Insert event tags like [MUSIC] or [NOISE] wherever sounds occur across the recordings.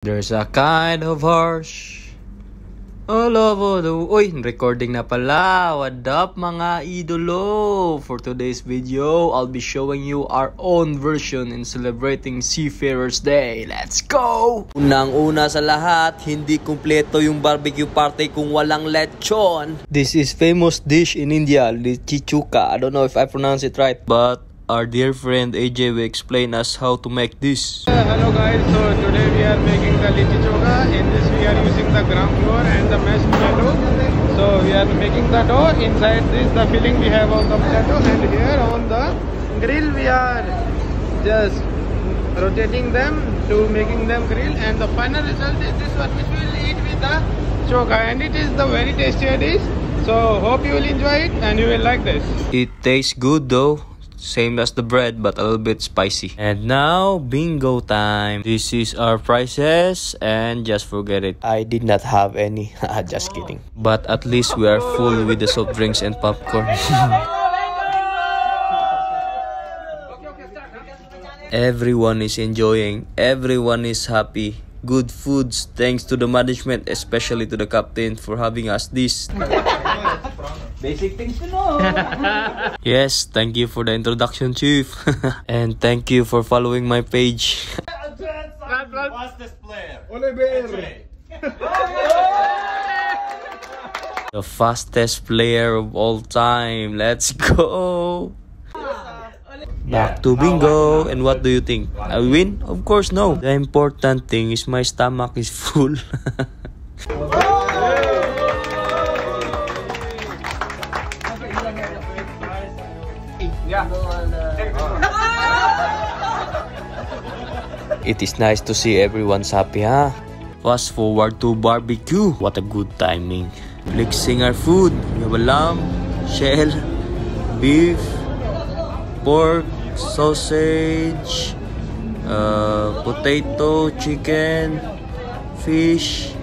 There's a kind of harsh all over the... Uy, recording na pala. What up mga idolo? For today's video, I'll be showing you our own version in celebrating Seafarers Day. Let's go! Unang-una sa lahat, hindi kumpleto yung barbecue party kung walang lechon. This is famous dish in India, lichichuka. I don't know if I pronounce it right, but our dear friend AJ will explain us how to make this. Hello guys, so today we are making the litti choka. In this we are using the gram flour and the mashed potato. So we are making the dough. Inside this the filling we have all the potato and here on the grill we are just rotating them to making them grill and the final result is this one which we will eat with the choka and it is the very tasty dish. So hope you will enjoy it and you will like this. It tastes good though. Same as the bread but a little bit spicy. And now, bingo time. This is our prices and just forget it. I did not have any. [LAUGHS] Ah, just kidding. But at least we are full with the soft drinks and popcorn. [LAUGHS] Everyone is enjoying. Everyone is happy. Good foods thanks to the management, especially to the captain for having us this. [LAUGHS] Basic things to know. [LAUGHS] Yes, thank you for the introduction, Chief. [LAUGHS] and thank you for following my page. Fastest player. Oliver. [LAUGHS] the fastest player of all time. Let's go! Back to bingo. And what do you think? I win? Of course, no. The important thing is my stomach is full. It is nice to see everyone's happy, huh? Fast forward to barbecue. What a good timing. Mixing our food. We have a lamb, shell, beef, pork, sausage, uh, potato, chicken, fish,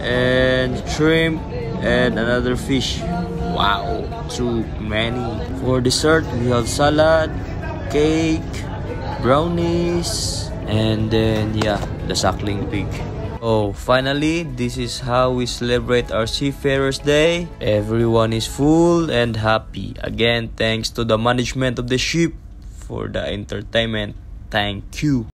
and shrimp, and another fish. Wow, too many. For dessert, we have salad, cake, brownies, and then yeah, the suckling pig. Oh, finally, this is how we celebrate our Seafarers Day. Everyone is full and happy. Again, thanks to the management of the ship for the entertainment. Thank you.